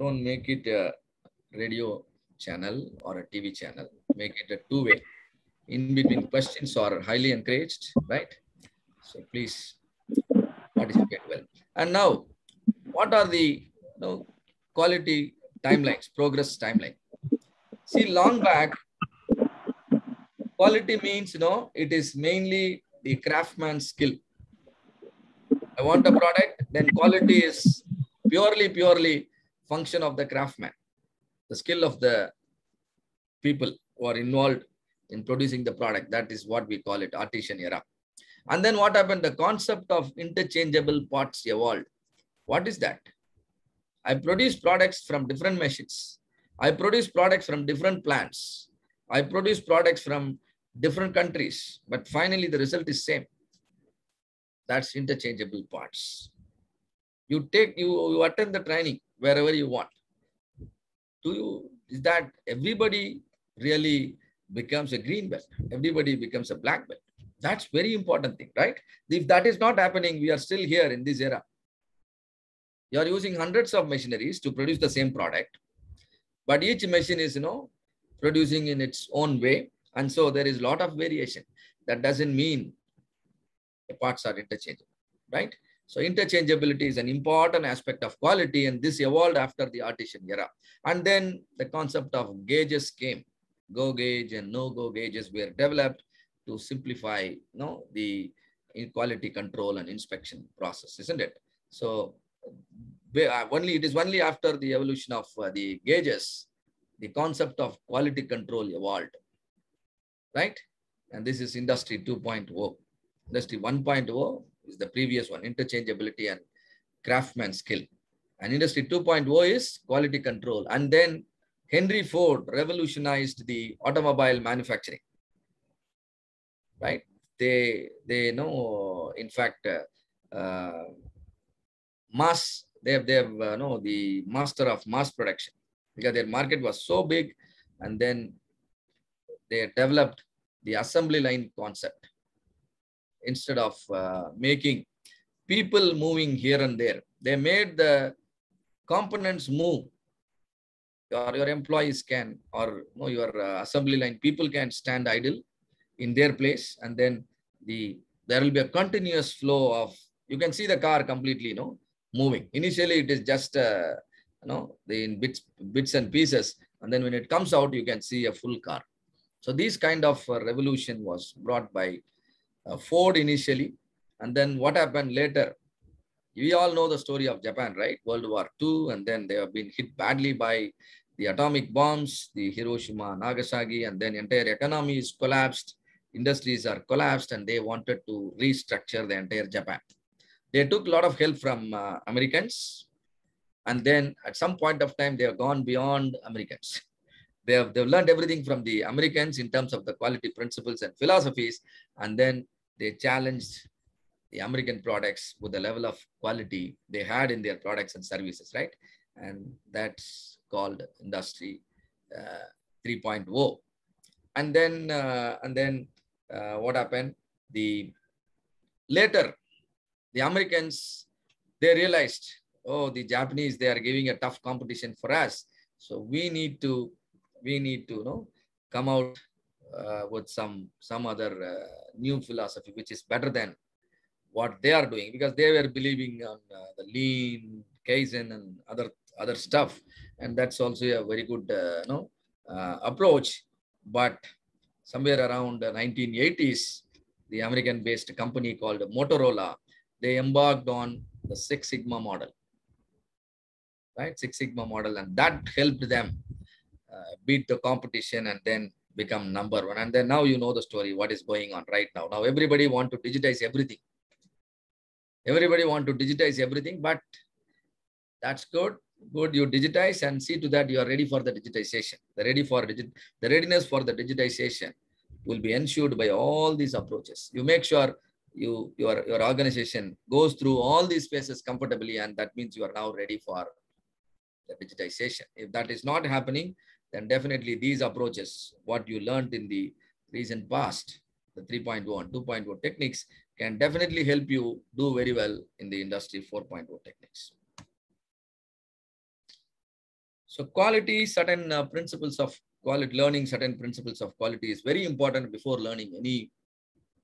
don't make it a radio channel or a TV channel. Make it a two-way. In between questions are highly encouraged, right? So please participate well. And now, what are the you know, quality timelines, progress timeline? See, long back, quality means, you know, it is mainly the craftsman's skill. I want a product, then quality is purely, purely function of the craftsman, the skill of the people who are involved in producing the product. That is what we call it, artisan era. And then what happened? The concept of interchangeable parts evolved. What is that? I produce products from different machines. I produce products from different plants. I produce products from different countries, but finally the result is same. That's interchangeable parts. You take, you, you attend the training wherever you want. Do you, is that everybody really becomes a green belt? Everybody becomes a black belt. That's very important thing, right? If that is not happening, we are still here in this era. You are using hundreds of machineries to produce the same product, but each machine is, you know, producing in its own way. And so there is a lot of variation. That doesn't mean the parts are interchangeable, right? So interchangeability is an important aspect of quality and this evolved after the artisan era. And then the concept of gauges came. Go gauge and no go gauges were developed to simplify you know, the quality control and inspection process, isn't it? So only it is only after the evolution of uh, the gauges, the concept of quality control evolved, right? And this is industry 2.0. Industry 1.0 is the previous one, interchangeability and craftsman skill. And industry 2.0 is quality control. And then Henry Ford revolutionized the automobile manufacturing, right? They, they know, in fact, uh, uh, mass, they have, they have uh, no, the master of mass production because their market was so big and then they developed the assembly line concept instead of uh, making people moving here and there. They made the components move. Your, your employees can, or you know, your uh, assembly line people can stand idle in their place, and then the there will be a continuous flow of. You can see the car completely, you know, moving. Initially, it is just uh, you know the in bits bits and pieces, and then when it comes out, you can see a full car. So this kind of uh, revolution was brought by uh, Ford initially, and then what happened later? We all know the story of Japan, right? World War II, and then they have been hit badly by the atomic bombs, the Hiroshima, Nagasaki, and then entire economy is collapsed, industries are collapsed, and they wanted to restructure the entire Japan. They took a lot of help from uh, Americans, and then at some point of time, they have gone beyond Americans. They have they've learned everything from the Americans in terms of the quality principles and philosophies, and then they challenged the American products with the level of quality they had in their products and services, right? And that's called Industry uh, 3.0. And then uh, and then uh, what happened? The later the Americans they realized, oh, the Japanese they are giving a tough competition for us, so we need to we need to you know come out uh, with some some other uh, new philosophy which is better than what they are doing because they were believing on uh, the lean kaizen and other other stuff. And that's also a very good uh, you know approach. But somewhere around the 1980s the american based company called motorola they embarked on the six sigma model. Right? Six sigma model. And that helped them. uh, Uh, beat the competition and then become number one. And then now you know the story, what is going on right now. Now everybody want to digitize everything. Everybody want to digitize everything, but that's good. Good, you digitize and see to that you are ready for the digitization. The ready for digit, the readiness for the digitization will be ensured by all these approaches. You make sure you your your organization goes through all these phases comfortably, and that means you are now ready for the digitization. If that is not happening, then definitely these approaches, what you learned in the recent past, the 3.1, 2.0 techniques can definitely help you do very well in the industry 4.0 techniques. So quality, certain uh, principles of quality, learning certain principles of quality is very important before learning any